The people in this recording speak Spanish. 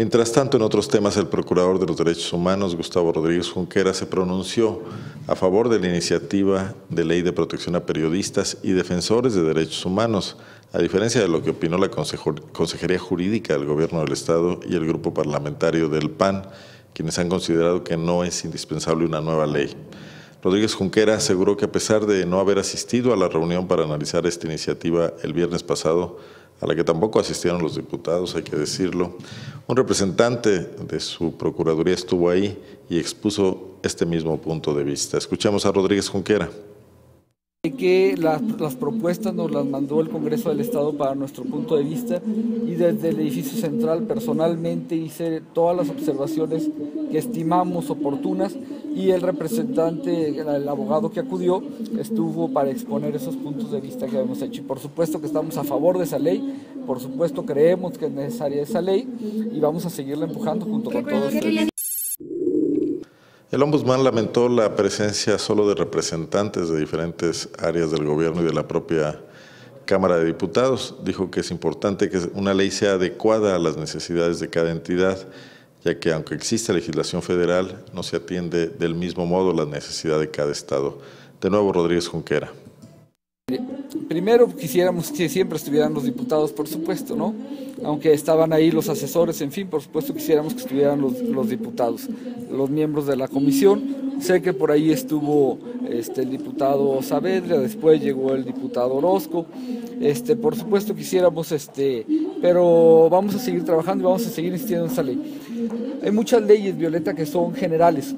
Mientras tanto, en otros temas, el Procurador de los Derechos Humanos, Gustavo Rodríguez Junquera, se pronunció a favor de la iniciativa de ley de protección a periodistas y defensores de derechos humanos, a diferencia de lo que opinó la Consejería Jurídica del Gobierno del Estado y el Grupo Parlamentario del PAN, quienes han considerado que no es indispensable una nueva ley. Rodríguez Junquera aseguró que a pesar de no haber asistido a la reunión para analizar esta iniciativa el viernes pasado, a la que tampoco asistieron los diputados, hay que decirlo. Un representante de su Procuraduría estuvo ahí y expuso este mismo punto de vista. Escuchamos a Rodríguez Junquera que las, las, propuestas nos las mandó el Congreso del Estado para nuestro punto de vista y desde el edificio central personalmente hice todas las observaciones que estimamos oportunas y el representante, el abogado que acudió, estuvo para exponer esos puntos de vista que habíamos hecho. Y por supuesto que estamos a favor de esa ley, por supuesto creemos que es necesaria esa ley y vamos a seguirla empujando junto con todos ustedes. El ombudsman lamentó la presencia solo de representantes de diferentes áreas del gobierno y de la propia Cámara de Diputados. Dijo que es importante que una ley sea adecuada a las necesidades de cada entidad, ya que aunque existe legislación federal, no se atiende del mismo modo la necesidad de cada estado. De nuevo, Rodríguez Junquera. Primero quisiéramos que siempre estuvieran los diputados, por supuesto, ¿no? Aunque estaban ahí los asesores, en fin, por supuesto quisiéramos que estuvieran los, diputados, los miembros de la comisión. Sé que por ahí estuvo este, el diputado Saavedra, después llegó el diputado Orozco. Este, por supuesto quisiéramos, este, pero vamos a seguir trabajando y vamos a seguir insistiendo en esa ley. Hay muchas leyes, Violeta, que son generales